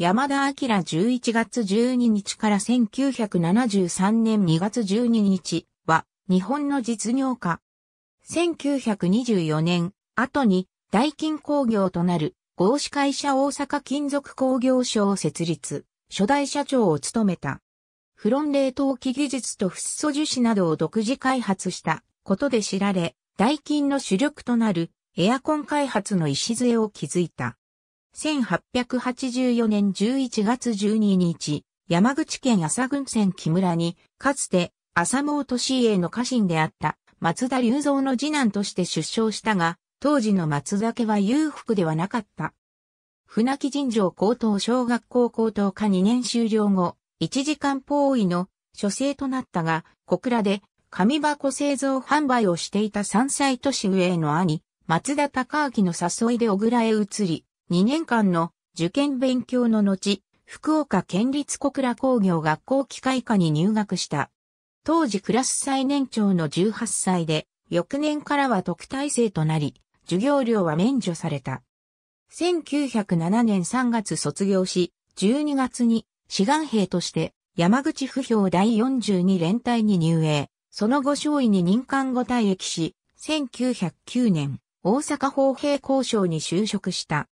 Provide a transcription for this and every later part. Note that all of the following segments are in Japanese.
山田明11月12日から1973年2月12日は日本の実業家。1924年後に大金工業となる合資会社大阪金属工業所を設立、初代社長を務めた。フロン冷凍機技術とフッ素樹脂などを独自開発したことで知られ、大金の主力となるエアコン開発の礎を築いた。1884年11月12日、山口県朝郡線木村に、かつて朝毛都市営の家臣であった松田隆三の次男として出生したが、当時の松田家は裕福ではなかった。船木尋常高等小学校高等科2年終了後、一時間法医の書生となったが、小倉で紙箱製造販売をしていた3歳年上の兄、松田隆明の誘いで小倉へ移り、2年間の受験勉強の後、福岡県立小倉工業学校機械科に入学した。当時クラス最年長の18歳で、翌年からは特待生となり、授業料は免除された。1907年3月卒業し、12月に志願兵として山口不評第42連隊に入営。その後少尉に任官後退役し、1909年、大阪砲兵交渉に就職した。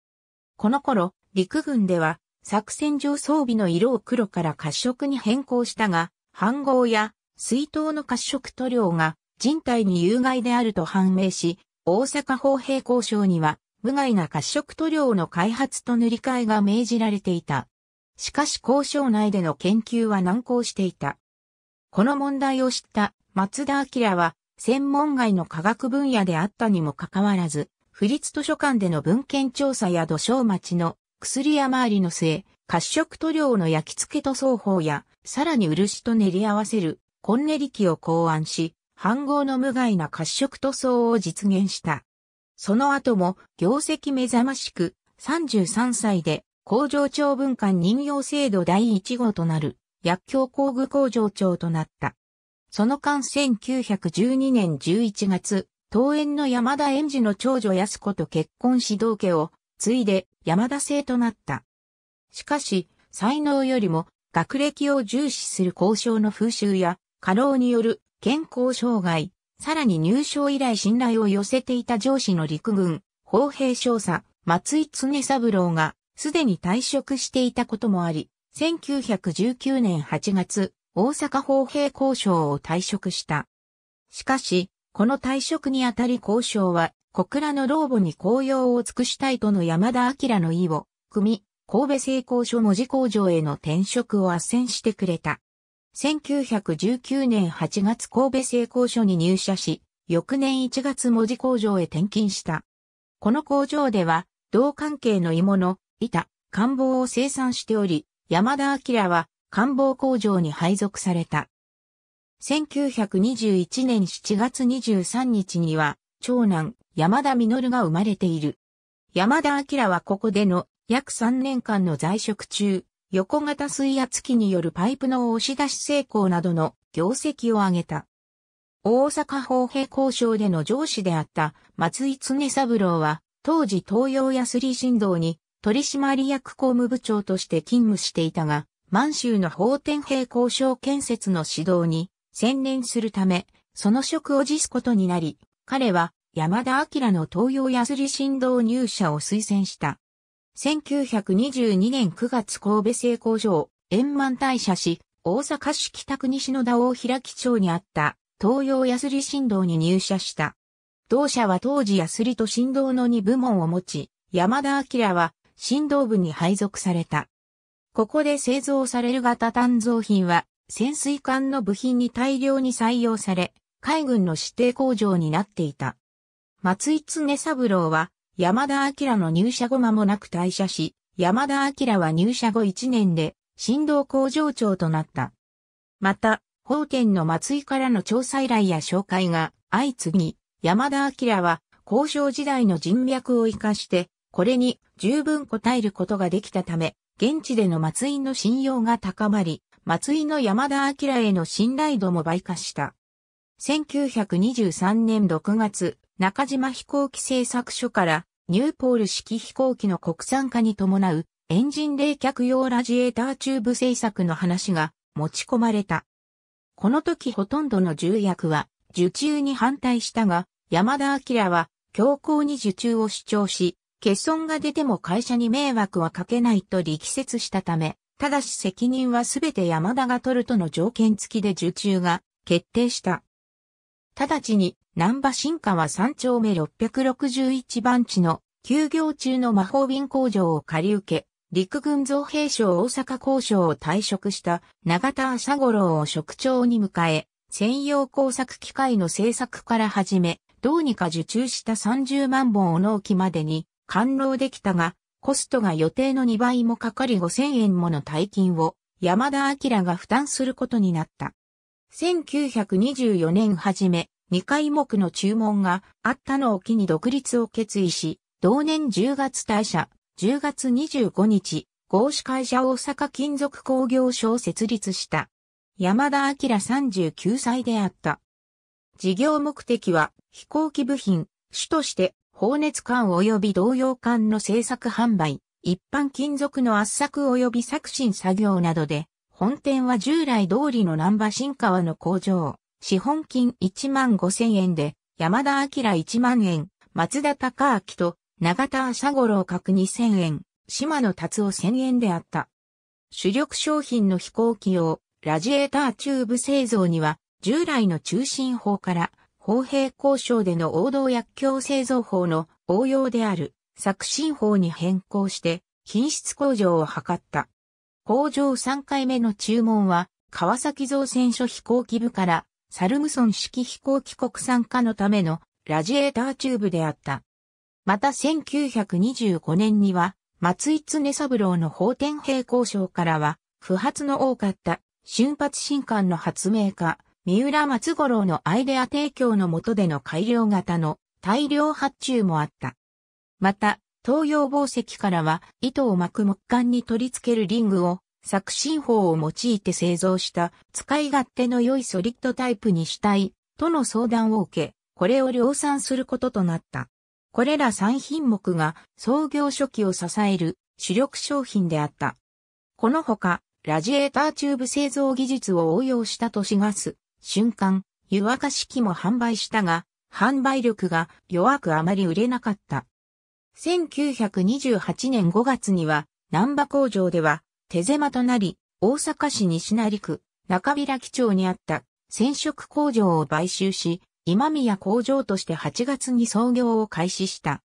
この頃、陸軍では作戦上装備の色を黒から褐色に変更したが、飯号や水筒の褐色塗料が人体に有害であると判明し、大阪砲兵交渉には無害な褐色塗料の開発と塗り替えが命じられていた。しかし交渉内での研究は難航していた。この問題を知った松田明は専門外の科学分野であったにもかかわらず、府立図書館での文献調査や土壌町の薬屋回りの末、褐色塗料の焼き付け塗装法や、さらに漆と練り合わせる、コンネリ機を考案し、飯号の無害な褐色塗装を実現した。その後も、業績目覚ましく、33歳で、工場長文館任用制度第1号となる、薬莢工具工場長となった。その間1912年11月、東園の山田園児の長女安子と結婚し同家を継いで山田姓となった。しかし、才能よりも学歴を重視する交渉の風習や過労による健康障害、さらに入省以来信頼を寄せていた上司の陸軍、砲兵少佐、松井常三郎がすでに退職していたこともあり、1919年8月、大阪砲兵交渉を退職した。しかし、この退職にあたり交渉は、小倉の老母に紅葉を尽くしたいとの山田明の意を、組み、神戸製鋼所文字工場への転職を斡旋してくれた。1919年8月神戸製鋼所に入社し、翌年1月文字工場へ転勤した。この工場では、同関係の鋳物、板、官房を生産しており、山田明は官房工場に配属された。1921年7月23日には、長男、山田実が生まれている。山田明はここでの約3年間の在職中、横型水圧機によるパイプの押し出し成功などの業績を上げた。大阪砲兵交渉での上司であった松井常三郎は、当時東洋やスリ振動に取締役公務部長として勤務していたが、満州の法天兵交渉建設の指導に専念するため、その職を辞すことになり、彼は山田明の東洋安里振動入社を推薦した。1922年9月神戸製工場、円満退社し、大阪市北区西野田大平木町にあった東洋安里振動に入社した。同社は当時安里と振動の2部門を持ち、山田明は振動部に配属された。ここで製造される型鍛造品は潜水艦の部品に大量に採用され、海軍の指定工場になっていた。松井常三郎は、山田明の入社後間もなく退社し、山田明は入社後1年で、振動工場長となった。また、法典の松井からの調査依頼や紹介が相次ぎ、山田明は交渉時代の人脈を活かして、これに十分応えることができたため、現地での松井の信用が高まり、松井の山田明への信頼度も倍化した。1923年6月、中島飛行機製作所からニューポール式飛行機の国産化に伴うエンジン冷却用ラジエーターチューブ製作の話が持ち込まれた。この時ほとんどの重役は受注に反対したが、山田明は強行に受注を主張し、欠損が出ても会社に迷惑はかけないと力説したため、ただし責任はすべて山田が取るとの条件付きで受注が決定した。直ちに、南波新川3丁目661番地の休業中の魔法瓶工場を借り受け、陸軍造兵省大阪交渉を退職した長田朝五郎を職長に迎え、専用工作機械の製作から始め、どうにか受注した30万本を納期までに完納できたが、コストが予定の2倍もかかり5000円もの大金を山田明が負担することになった。1924年初め、2回目の注文があったのを機に独立を決意し、同年10月退社、10月25日、合資会社大阪金属工業所を設立した。山田明39歳であった。事業目的は飛行機部品、主として放熱管及び同様管の製作販売、一般金属の圧搾及び作新作業などで、本店は従来通りの南波新川の工場、資本金1万5千円で、山田明1万円、松田隆明と長田朝五郎角2千円、島野達夫千円であった。主力商品の飛行機用、ラジエーターチューブ製造には、従来の中心法から砲兵交渉での王道薬莢製造法の応用である作新法に変更して品質向上を図った。工場3回目の注文は川崎造船所飛行機部からサルムソン式飛行機国産化のためのラジエーターチューブであった。また1925年には松井常三郎の法天平交渉からは不発の多かった瞬発新艦の発明家三浦松五郎のアイデア提供の下での改良型の大量発注もあった。また、東洋紡績からは糸を巻く木管に取り付けるリングを作新法を用いて製造した使い勝手の良いソリッドタイプにしたいとの相談を受け、これを量産することとなった。これら3品目が創業初期を支える主力商品であった。このほか、ラジエーターチューブ製造技術を応用した都市ガス、瞬間、湯沸かし器も販売したが、販売力が弱くあまり売れなかった。1928年5月には、南波工場では、手狭となり、大阪市西成区、中平基町にあった染色工場を買収し、今宮工場として8月に創業を開始した。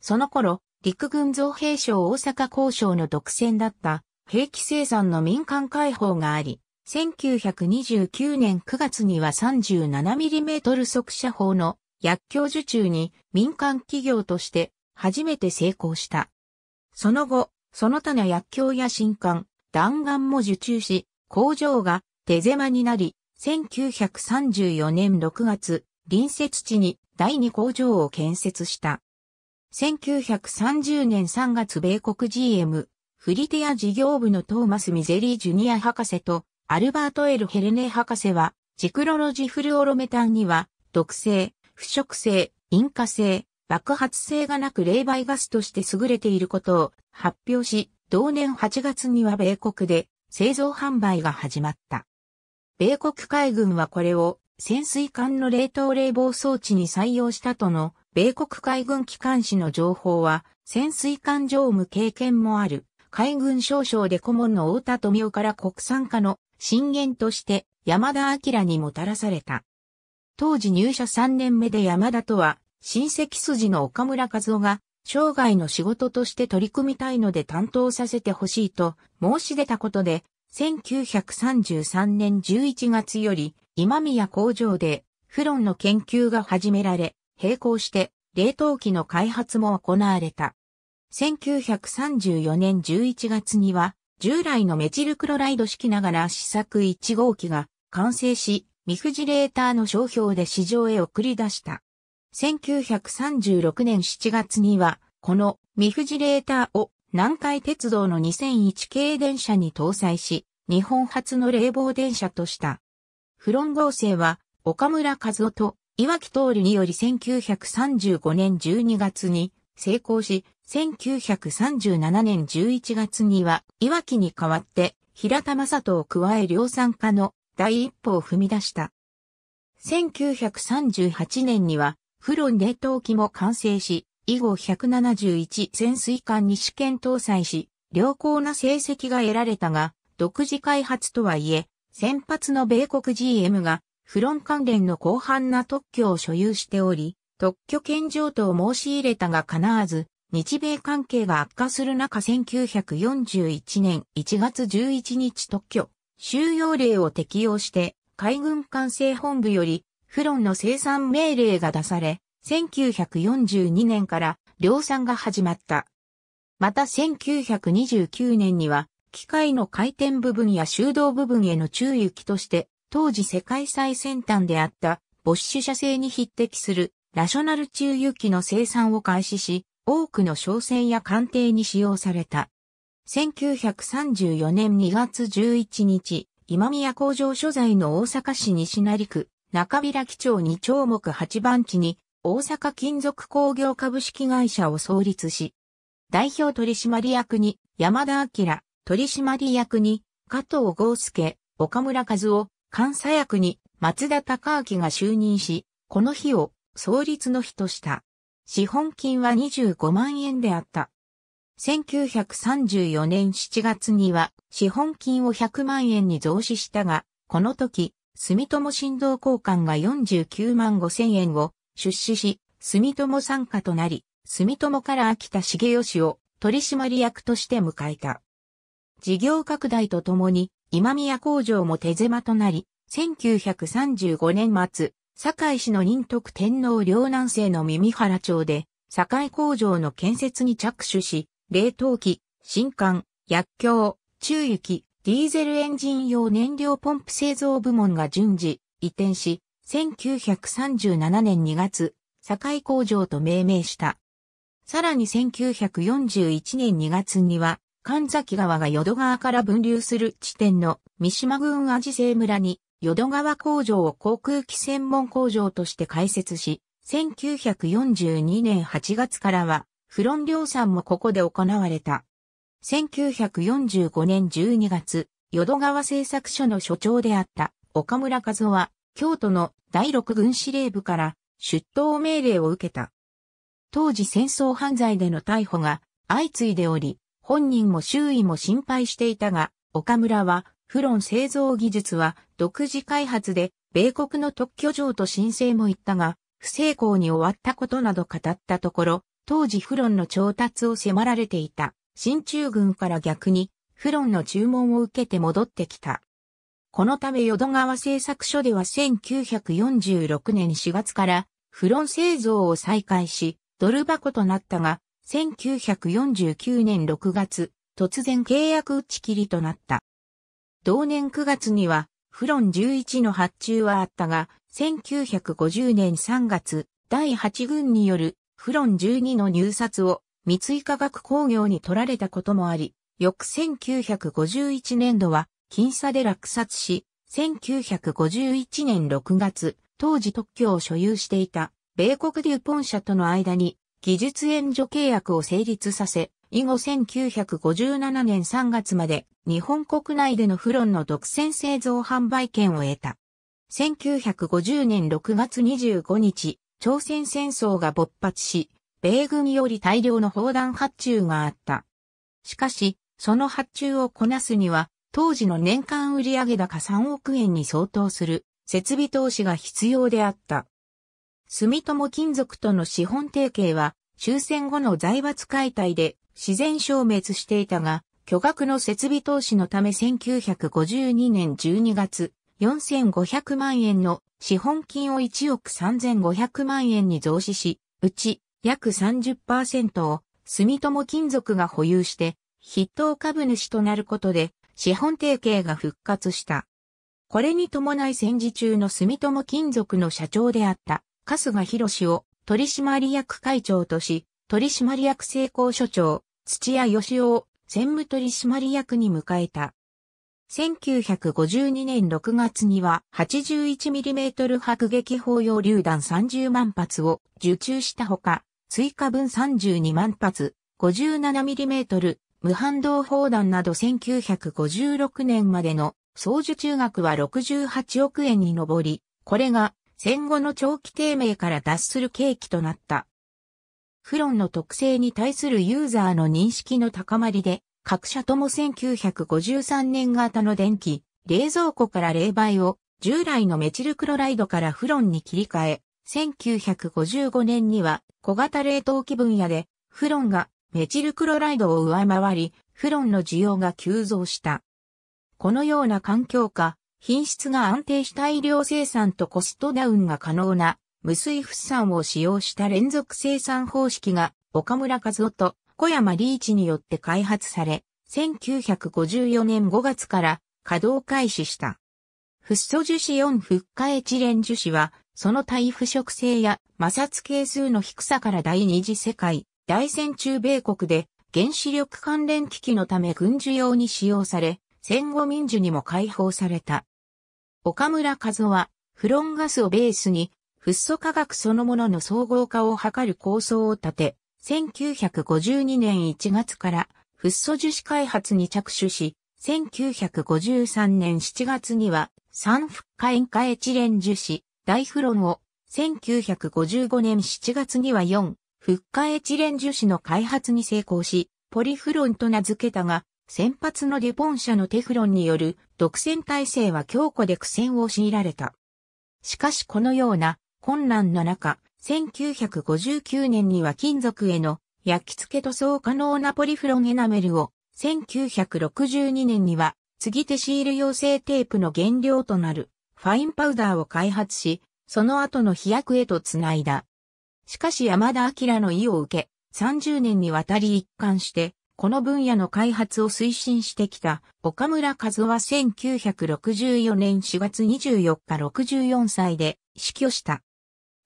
その頃、陸軍造兵省大阪交渉の独占だった兵器生産の民間開放があり、1929年9月には 37mm 速射砲の薬莢受注に民間企業として初めて成功した。その後、その他の薬莢や新艦、弾丸も受注し、工場が手狭になり、1934年6月、隣接地に第二工場を建設した。1930年3月米国 GM、フリテア事業部のトーマス・ミゼリー・ジュニア博士とアルバート・エル・ヘレネ博士は、ジクロロジフルオロメタンには、毒性、腐食性、引火性、爆発性がなく冷媒ガスとして優れていることを発表し、同年8月には米国で製造販売が始まった。米国海軍はこれを潜水艦の冷凍冷房装置に採用したとの米国海軍機関士の情報は潜水艦乗務経験もある海軍少将で顧問の太田富夫から国産化の震源として山田明にもたらされた。当時入社3年目で山田とは親戚筋の岡村和夫が生涯の仕事として取り組みたいので担当させてほしいと申し出たことで、1933年11月より今宮工場でフロンの研究が始められ、並行して冷凍機の開発も行われた。1934年11月には従来のメチルクロライド式ながら試作1号機が完成し、ミフジレーターの商標で市場へ送り出した。1936年7月には、このミフジレーターを南海鉄道の2001系電車に搭載し、日本初の冷房電車とした。フロン合成は、岡村和夫と岩木徹により1935年12月に成功し、1937年11月には、岩木に代わって平田正人を加え量産化の第一歩を踏み出した。1938年には、フロン冷凍機も完成し、以後171潜水艦に試験搭載し、良好な成績が得られたが、独自開発とはいえ、先発の米国 GM が、フロン関連の広範な特許を所有しており、特許権譲渡を申し入れたが叶わず、日米関係が悪化する中1941年1月11日特許、収容令を適用して、海軍管制本部より、フロンの生産命令が出され、1942年から量産が始まった。また1929年には、機械の回転部分や修道部分への注意として、当時世界最先端であったボッシュ社製に匹敵するラショナル中油機の生産を開始し、多くの商船や艦艇に使用された。1934年2月11日、今宮工場所在の大阪市西成区、中平基町2丁目8番地に、大阪金属工業株式会社を創立し、代表取締役に山田明、取締役に加藤豪介、岡村和夫、監査役に松田隆明が就任し、この日を創立の日とした。資本金は25万円であった。1934年7月には資本金を100万円に増資したが、この時、住友振動交換が49万5千円を出資し、住友参加となり、住友から秋田茂吉を取締役として迎えた。事業拡大とともに、今宮工場も手狭となり、1935年末、堺市の任徳天皇両南西の耳原町で、堺工場の建設に着手し、冷凍機、新艦、薬莢、中雪、ディーゼルエンジン用燃料ポンプ製造部門が順次移転し、1937年2月、堺工場と命名した。さらに1941年2月には、神崎川が淀川から分流する地点の三島郡味生村に淀川工場を航空機専門工場として開設し、1942年8月からは、フロン量産もここで行われた。1945年12月、淀川製作所の所長であった岡村和夫は、京都の第六軍司令部から出頭命令を受けた。当時戦争犯罪での逮捕が相次いでおり、本人も周囲も心配していたが、岡村はフロン製造技術は独自開発で、米国の特許上と申請も言ったが、不成功に終わったことなど語ったところ、当時フロンの調達を迫られていた、新中軍から逆に、フロンの注文を受けて戻ってきた。このため淀川製作所では1946年4月からフロン製造を再開し、ドル箱となったが、1949年6月、突然契約打ち切りとなった。同年9月には、フロン11の発注はあったが、1950年3月、第8軍によるフロン12の入札を三井化学工業に取られたこともあり、翌1951年度は僅差で落札し、1951年6月、当時特許を所有していた米国デュポン社との間に技術援助契約を成立させ、以後1957年3月まで日本国内でのフロンの独占製造販売権を得た。1950年6月25日、朝鮮戦争が勃発し、米軍より大量の砲弾発注があった。しかし、その発注をこなすには、当時の年間売上高3億円に相当する設備投資が必要であった。住友金属との資本提携は終戦後の財閥解体で自然消滅していたが、巨額の設備投資のため1952年12月、4500万円の資本金を1億3500万円に増資し、うち約30%を住友金属が保有して筆頭株主となることで資本提携が復活した。これに伴い戦時中の住友金属の社長であった春日博を取締役会長とし、取締役成功所長、土屋義雄を専務取締役に迎えた。1952年6月には 81mm 迫撃砲用榴弾30万発を受注したほか、追加分32万発、57mm 無反動砲弾など1956年までの総受注額は68億円に上り、これが戦後の長期低迷から脱する契機となった。フロンの特性に対するユーザーの認識の高まりで、各社とも1953年型の電気、冷蔵庫から冷媒を従来のメチルクロライドからフロンに切り替え、1955年には小型冷凍機分野でフロンがメチルクロライドを上回り、フロンの需要が急増した。このような環境下、品質が安定した医療生産とコストダウンが可能な無水フッ酸を使用した連続生産方式が岡村和夫と小山リーチによって開発され、1954年5月から稼働開始した。フッ素樹脂4フッ化エチレン樹脂は、その耐腐食性や摩擦係数の低さから第二次世界、大戦中米国で原子力関連機器のため軍需用に使用され、戦後民主にも解放された。岡村和夫は、フロンガスをベースにフッ素化学そのものの総合化を図る構想を立て、1952年1月からフッ素樹脂開発に着手し、1953年7月には三フッ化塩化エチレン樹脂、ダイフロンを、1955年7月には4、フッ化エチレン樹脂の開発に成功し、ポリフロンと名付けたが、先発のデュポン社のテフロンによる独占体制は強固で苦戦を強いられた。しかしこのような困難の中、1959年には金属への焼き付け塗装可能なポリフロンエナメルを、1962年には継手シール用製テープの原料となるファインパウダーを開発し、その後の飛躍へとつないだ。しかし山田明の意を受け、30年にわたり一貫して、この分野の開発を推進してきた岡村和夫は1964年4月24日64歳で死去した。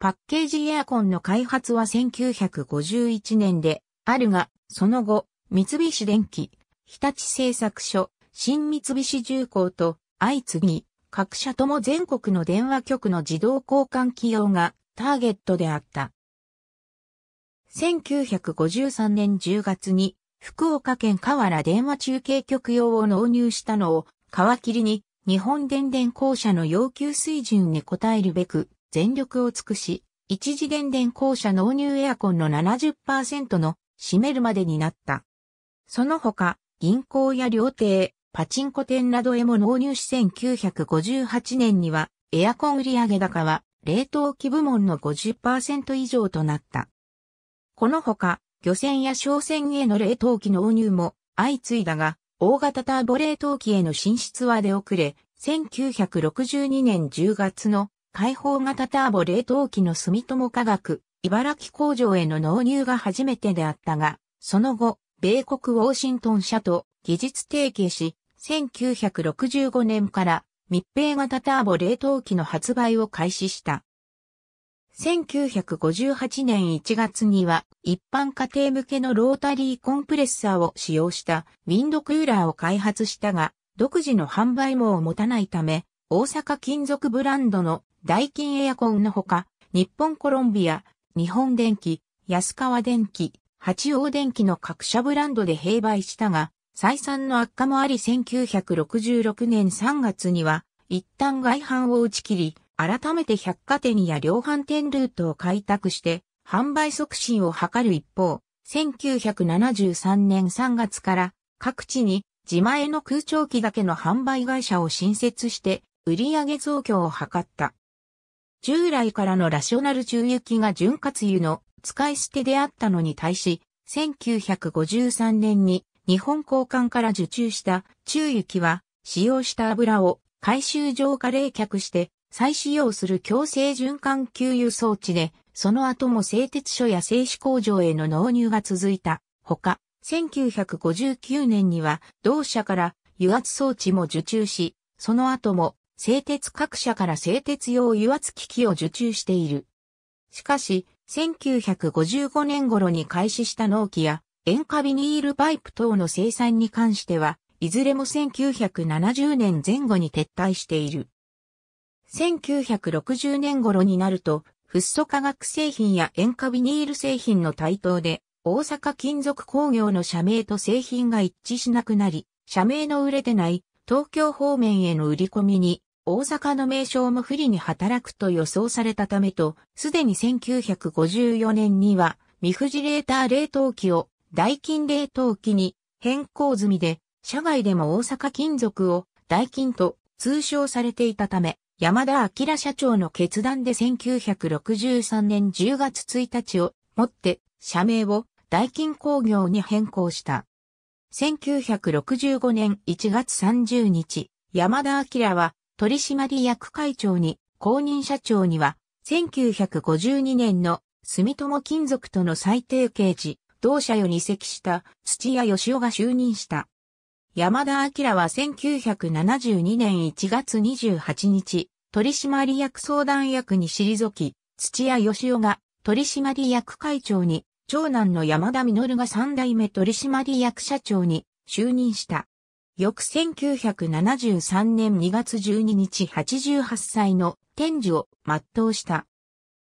パッケージエアコンの開発は1951年であるが、その後、三菱電機、日立製作所、新三菱重工と相次ぎ、各社とも全国の電話局の自動交換企業がターゲットであった。1953年10月に福岡県河原電話中継局用を納入したのを皮切りに日本電電公社の要求水準に応えるべく全力を尽くし、一時電電公社納入エアコンの70%の占めるまでになった。その他、銀行や料亭、パチンコ店などへも納入し1958年にはエアコン売上高は冷凍機部門の50%以上となった。この他、漁船や商船への冷凍機納入も相次いだが、大型ターボ冷凍機への進出は出遅れ、1962年10月の開放型ターボ冷凍機の住友化学、茨城工場への納入が初めてであったが、その後、米国ウォーシントン社と技術提携し、1965年から密閉型ターボ冷凍機の発売を開始した。1958年1月には一般家庭向けのロータリーコンプレッサーを使用したウィンドクーラーを開発したが、独自の販売網を持たないため、大阪金属ブランドのダイキンエアコンのほか、日本コロンビア、日本電機、安川電機、八王電機の各社ブランドで併売したが、採算の悪化もあり1966年3月には、一旦外販を打ち切り、改めて百貨店や量販店ルートを開拓して、販売促進を図る一方、1973年3月から各地に自前の空調機だけの販売会社を新設して売上増強を図った。従来からのラショナル中雪が潤滑油の使い捨てであったのに対し、1953年に日本交換から受注した中雪は使用した油を回収浄化冷却して再使用する強制循環給油装置で、その後も製鉄所や製紙工場への納入が続いた。ほか、1959年には同社から油圧装置も受注し、その後も製鉄各社から製鉄用油圧機器を受注している。しかし、1955年頃に開始した納期や塩化ビニールパイプ等の生産に関しては、いずれも1970年前後に撤退している。1960年頃になると、フッ素化学製品や塩化ビニール製品の台頭で、大阪金属工業の社名と製品が一致しなくなり、社名の売れてない東京方面への売り込みに大阪の名称も不利に働くと予想されたためと、すでに1954年には、ミフジレーター冷凍機を代金冷凍機に変更済みで、社外でも大阪金属を代金と通称されていたため、山田明社長の決断で1963年10月1日をもって社名を代金工業に変更した。1965年1月30日、山田明は取締役会長に、公認社長には、1952年の住友金属との最低刑時、同社よに移籍した土屋義雄が就任した。山田明は1972年1月28日、取締役相談役に退き、土屋義雄が取締役会長に、長男の山田実が三代目取締役社長に就任した。翌1973年2月12日88歳の天寿を全うした。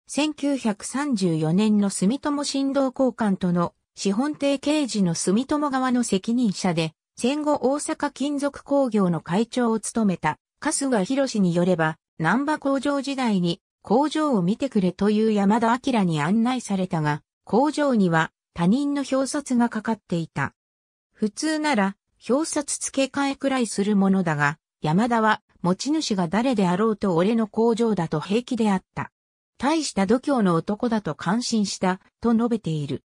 1934年の住友振動交換との資本提携時の住友側の責任者で、戦後大阪金属工業の会長を務めた春日博によれば、南波工場時代に工場を見てくれという山田明に案内されたが、工場には他人の表札がかかっていた。普通なら表札付け替えくらいするものだが、山田は持ち主が誰であろうと俺の工場だと平気であった。大した度胸の男だと感心した、と述べている。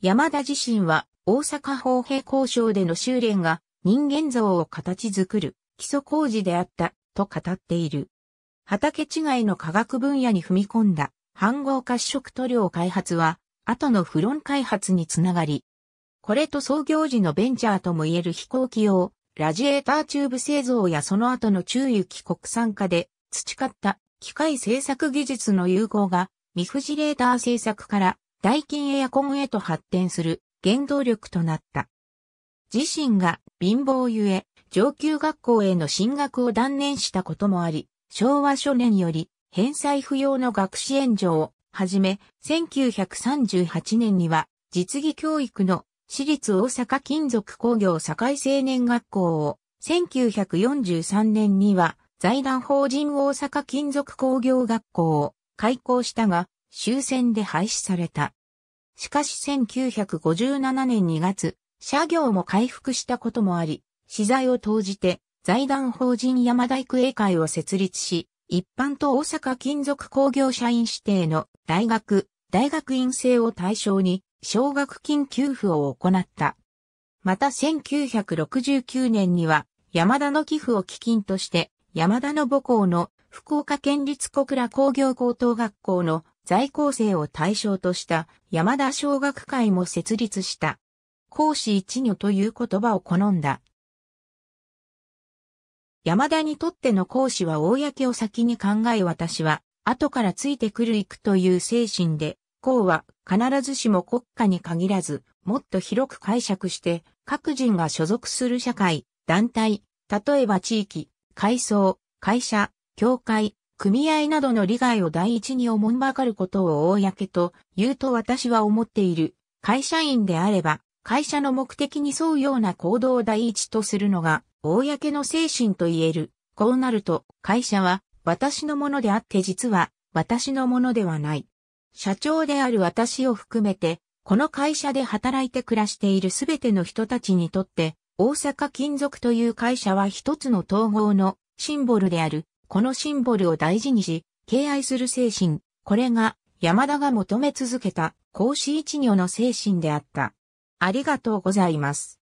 山田自身は大阪法兵交渉での修練が人間像を形作る基礎工事であったと語っている。畑違いの科学分野に踏み込んだ反合褐色塗料開発は後のフロン開発につながり、これと創業時のベンチャーとも言える飛行機用、ラジエーターチューブ製造やその後の中雪国産化で培った機械製作技術の融合がミフジレーター製作からダイキンエアコンへと発展する原動力となった。自身が貧乏ゆえ上級学校への進学を断念したこともあり、昭和初年より返済不要の学士援助をはじめ、1938年には実技教育の私立大阪金属工業堺青年学校を、1943年には財団法人大阪金属工業学校を開校したが、終戦で廃止された。しかし1957年2月、社業も回復したこともあり、資材を投じて財団法人山田育英会を設立し、一般と大阪金属工業社員指定の大学、大学院生を対象に奨学金給付を行った。また1969年には山田の寄付を基金として山田の母校の福岡県立小倉工業高等学校の在校生を対象とした山田小学会も設立した。講師一女という言葉を好んだ。山田にとっての講師は公を先に考え私は後からついてくる行くという精神で公は必ずしも国家に限らず、もっと広く解釈して、各人が所属する社会、団体、例えば地域、階層、会社、協会、組合などの利害を第一に思んばかることを公と言うと私は思っている。会社員であれば、会社の目的に沿うような行動を第一とするのが、公の精神と言える。こうなると、会社は私のものであって実は私のものではない。社長である私を含めて、この会社で働いて暮らしているすべての人たちにとって、大阪金属という会社は一つの統合のシンボルである。このシンボルを大事にし、敬愛する精神。これが山田が求め続けた講師一女の精神であった。ありがとうございます。